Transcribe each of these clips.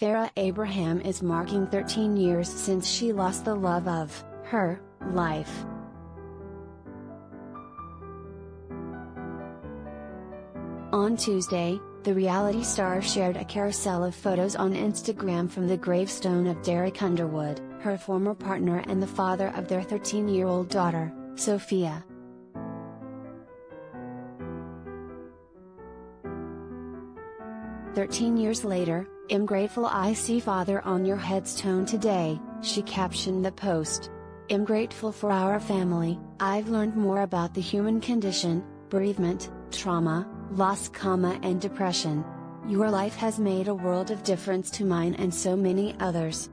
Farrah Abraham is marking 13 years since she lost the love of her life. On Tuesday, the reality star shared a carousel of photos on Instagram from the gravestone of Derek Underwood, her former partner and the father of their 13 year old daughter, Sophia. Thirteen years later, am grateful I see Father on your headstone today, she captioned the post. Am grateful for our family, I've learned more about the human condition, bereavement, trauma, loss, comma, and depression. Your life has made a world of difference to mine and so many others.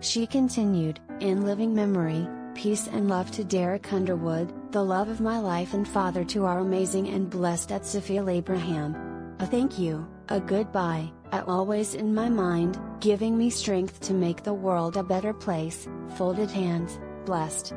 She continued, in living memory, peace and love to Derek Underwood, the love of my life and father to our amazing and blessed at Sophia Abraham. A thank you, a goodbye, a always in my mind, giving me strength to make the world a better place, folded hands, blessed.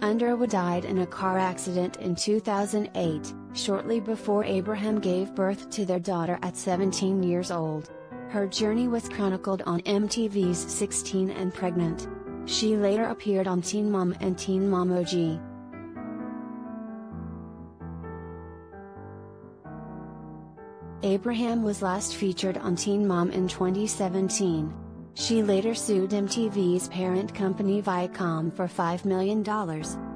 Underwood died in a car accident in 2008, shortly before Abraham gave birth to their daughter at 17 years old. Her journey was chronicled on MTV's 16 and Pregnant. She later appeared on Teen Mom and Teen Mom OG. Abraham was last featured on Teen Mom in 2017. She later sued MTV's parent company Viacom for $5 million,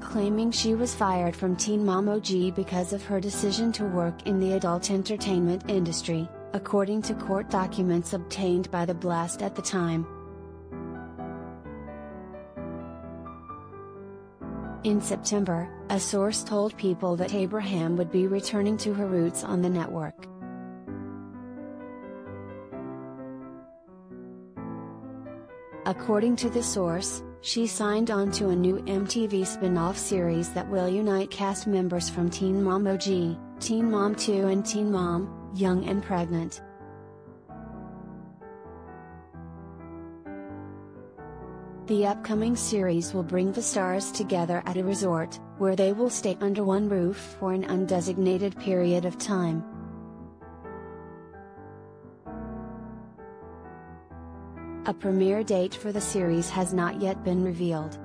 claiming she was fired from Teen Mom OG because of her decision to work in the adult entertainment industry, according to court documents obtained by the Blast at the time. In September, a source told People that Abraham would be returning to her roots on the network. According to the source, she signed on to a new MTV spin-off series that will unite cast members from Teen Mom OG, Teen Mom 2 and Teen Mom, Young and Pregnant. The upcoming series will bring the stars together at a resort, where they will stay under one roof for an undesignated period of time. A premiere date for the series has not yet been revealed.